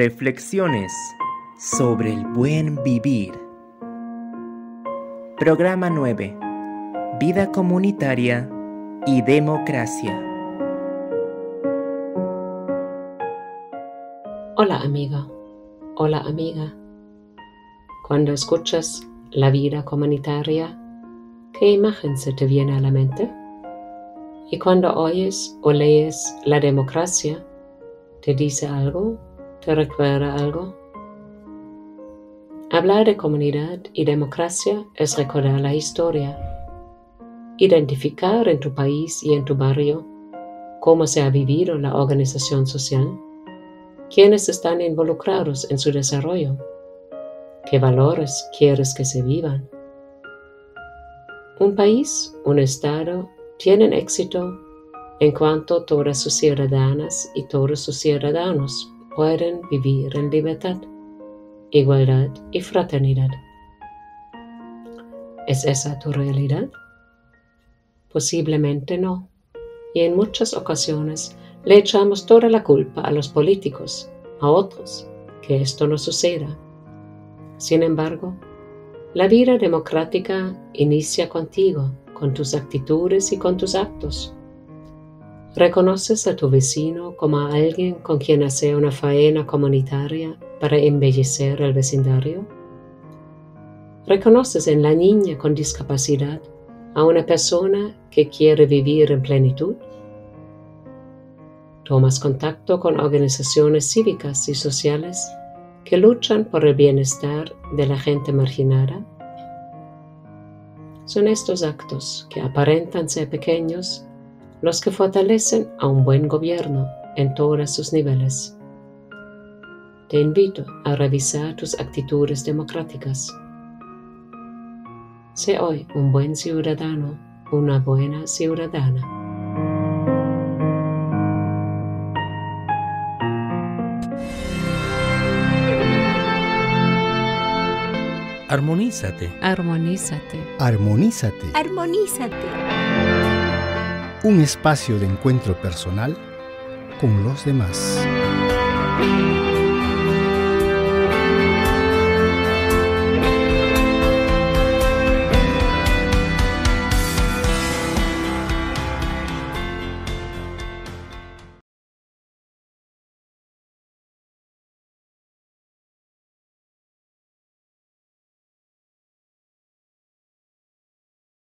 Reflexiones sobre el buen vivir. Programa 9. Vida comunitaria y democracia. Hola amiga, hola amiga. Cuando escuchas la vida comunitaria, ¿qué imagen se te viene a la mente? Y cuando oyes o lees la democracia, ¿te dice algo? ¿Te recuerda algo? Hablar de comunidad y democracia es recordar la historia, identificar en tu país y en tu barrio cómo se ha vivido la organización social quiénes están involucrados en su desarrollo, qué valores quieres que se vivan. Un país, un Estado, tienen éxito en cuanto todas sus ciudadanas y todos sus ciudadanos pueden vivir en libertad, igualdad y fraternidad. ¿Es esa tu realidad? Posiblemente no, y en muchas ocasiones le echamos toda la culpa a los políticos, a otros, que esto no suceda. Sin embargo, la vida democrática inicia contigo, con tus actitudes y con tus actos. ¿Reconoces a tu vecino como a alguien con quien hacer una faena comunitaria para embellecer el vecindario? ¿Reconoces en la niña con discapacidad a una persona que quiere vivir en plenitud? Tomas contacto con organizaciones cívicas y sociales que luchan por el bienestar de la gente marginada. Son estos actos que aparentan ser pequeños los que fortalecen a un buen gobierno en todos sus niveles. Te invito a revisar tus actitudes democráticas. Sé hoy un buen ciudadano, una buena ciudadana. Armonízate. Armonízate. Armonízate. Armonízate. Un espacio de encuentro personal con los demás.